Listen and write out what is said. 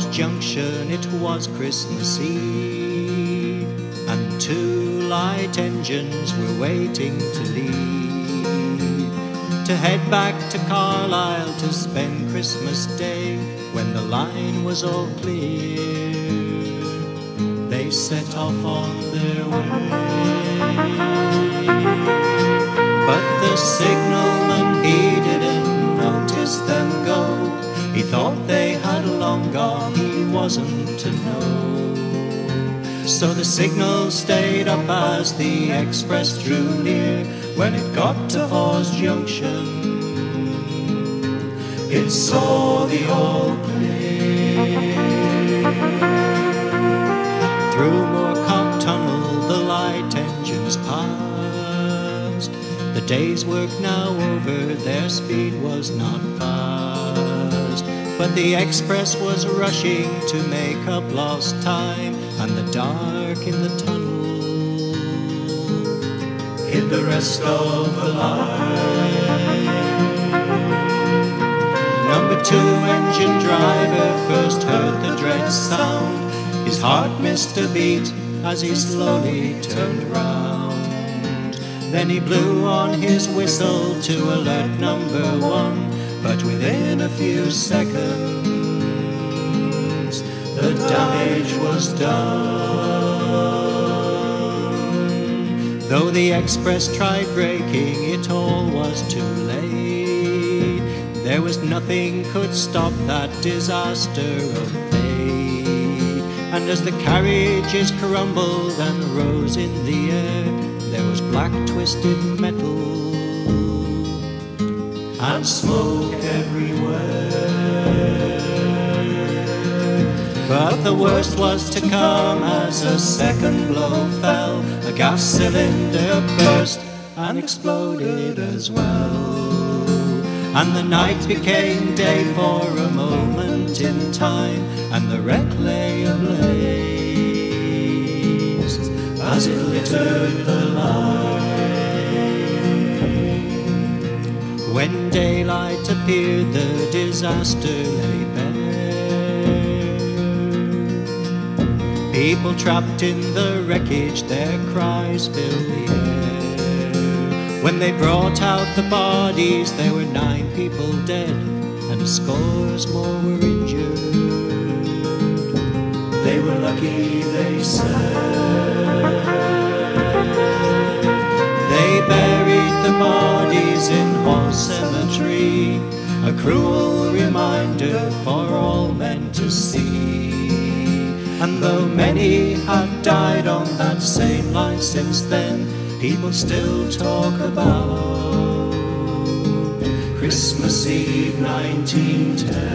Junction it was Christmas Eve, and two light engines were waiting to leave to head back to Carlisle to spend Christmas Day when the line was all clear. They set off on their way, they had long gone, he wasn't to know. So the signal stayed up as the express drew near. When it got to Hawes Junction, it saw the all clear. Through Moorcock Tunnel the light engines passed. The day's work now over, their speed was not fast. But the express was rushing to make up lost time, and the dark in the tunnel hid the rest of the line. Number two engine driver first heard the dread sound. His heart missed a beat as he slowly turned round. Then he blew on his whistle to alert number one, but within a few seconds the damage was done. Though the express tried braking, it all was too late. There was nothing could stop that disaster of fate. And as the carriages crumbled and rose in the air, there was black twisted metal and smoke everywhere. But the worst was to come as a second blow fell. A gas cylinder burst and exploded as well. And the night became day for a moment in time, and the wreck lay ablaze as it littered the line. When daylight appeared, the disaster lay bare. People trapped in the wreckage, their cries filled the air. When they brought out the bodies, there were nine people dead, and scores more were injured. They were lucky, they said. They buried the bodies in Cemetery, a cruel reminder for all men to see. And though many have died on that same line since then, people still talk about Christmas Eve 1910.